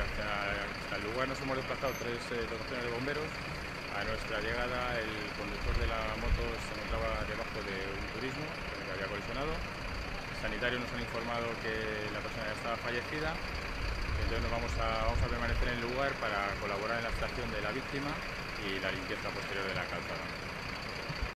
hasta, el lugar nos hemos desplazado tres eh, dotaciones de bomberos. A nuestra llegada el conductor de la moto se encontraba debajo de un turismo que había colisionado. Sanitarios nos han informado que la persona ya estaba fallecida. Entonces nos vamos a, vamos a permanecer en el lugar para colaborar en la extracción de la víctima y la limpieza posterior de la calzada.